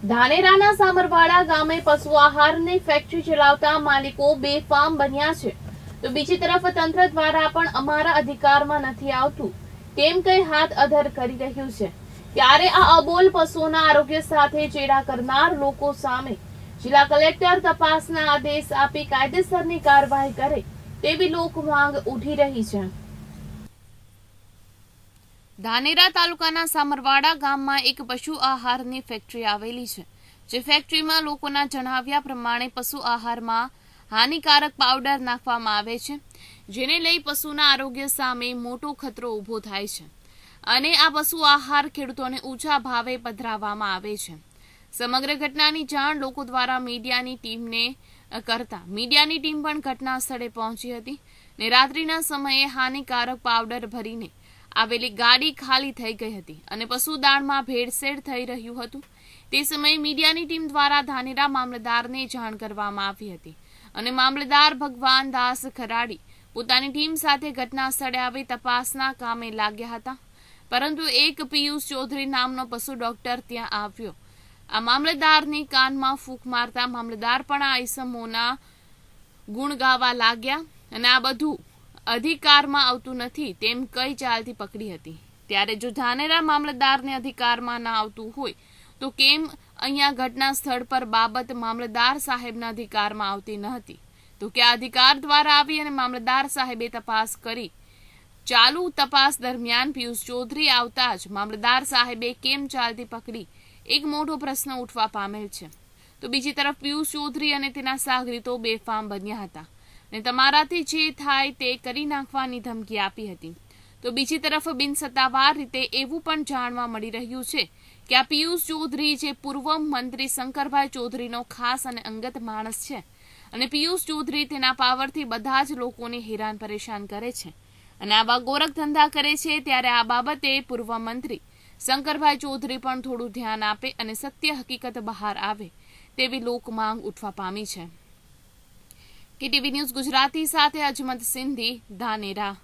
ધાનેરાના સામરવાડા ગામે પશુ આહારની ફેક્ટરી ચલાવતા માલિકો બેફામ બન્યા છે. તો બીજી તરફ તંત્ર દ્વારા પણ અમારા અધિકારમાં નથી આવતું. તેમ કઈ હાથ અધર કરી રહ્યું છે. ત્યારે આ અબોલ પશુઓના આરોગ્ય સાથે ચેડા કરનાર લોકો સામે જિલ્લા કલેક્ટર તપાસના આદેશ આપી કાયદેસરની કાર્યવાહી કરે તેવી લોક માંગ ઉઠી રહી છે. ધાનેરા તાલુકાના સામરવાડા ગામમાં એક પશુ આહારની ફેક્ટરી આવેલી છે, જે ફેક્ટરીમાં લોકોના જણાવ્યા પ્રમાણે પશુ આહારમાં હાનિકારક પાવડર નાખવામાં આવે છે, જેને લઈ પશુના આરોગ્ય સામે મોટો ખતરો ઊભો થાય છે અને આ પશુ આહાર ખેડૂતોને ઊંચા ભાવે પધરાવવામાં આવે છે. સમગ્ર ઘટનાની જાણ લોકો દ્વારા મીડિયાની ટીમને કરતા મીડિયાની ટીમ પણ ઘટના સ્થળે પહોંચી હતી ને રાત્રિના સમયે હાનિકારક પાવડર ભરીને આવેલી ગાડી ખાલી થઈ ગઈ હતી અને પશુદાણમાં ભેળસેળ થઈ રહ્યું હતું. તે સમયે મીડિયાની ટીમ દ્વારા ધાનેરા મામલતદારને જાણ કરવામાં આવી હતી અને મામલતદાર ભગવાન દાસ ખરાડી પોતાની ટીમ સાથે ઘટના સ્થળે આવી તપાસના કામે લાગ્યા હતા. પરંતુ એક પિયુષ ચૌધરી નામનો પશુ ડોક્ટર ત્યાં આવ્યો. આ મામલતદારની કાનમાં ફૂંક મારતા મામલતદાર પણ આ ઇસમોના ગુણ ગાવા લાગ્યા અને આ બધું અધિકારમાં આવતું નથી તેમ કઈ ચાલથી પકડી હતી. ત્યારે જો ધાનેરા મામલતદારને અધિકારમાં ના આવતું હોય, તો કેમ અહીંયા ઘટના સ્થળ પર બાબત મામલતદાર સાહેબના અધિકારમાં આવતી ન હતી? તો કે અધિકાર દ્વારા આવી અને મામલતદાર સાહેબે તપાસ કરી. ચાલુ તપાસ દરમિયાન પિયુષ ચૌધરી આવતા જ મામલતદાર સાહેબે કેમ ચાલતી પકડી, એક મોટો પ્રશ્ન ઉઠવા પામેલ છે. તો બીજી તરફ પિયુષ ચૌધરી અને તેના સાગરીતો બેફામ બન્યા હતા. ને તમારાથી જે થાય તે કરી નાખવાની ધમકી આપી હતી. તો બીજી તરફ બિનસત્તાવાર રીતે એવું પણ જાણવા મળી રહ્યું છે કે આ પિયુષ ચૌધરી જે પૂર્વ મંત્રી શંકરભાઈ ચૌધરીનો ખાસ અને અંગત માણસ છે અને પિયુષ ચૌધરી તેના પાવરથી બધા જ લોકોને હેરાન પરેશાન કરે છે અને આવા ગોરખ ધંધા કરે છે ત્યારે આ બાબતે પૂર્વ મંત્રી શંકરભાઈ ચૌધરી પણ થોડું ધ્યાન આપે અને સત્ય હકીકત બહાર આવે તેવી લોક માંગ ઉઠવા પામી છે. કેટીવી ન્યૂઝ ગુજરાતી સાથે અજમત સિંધી ધાનેરા